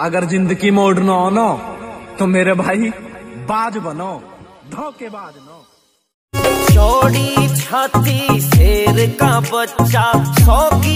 अगर ज़िंदगी मोड़ना हो ना तो मेरे भाई बाज बनो, धोखेबाज नो चौड़ी छाती, शेर का बच्चा, सौ की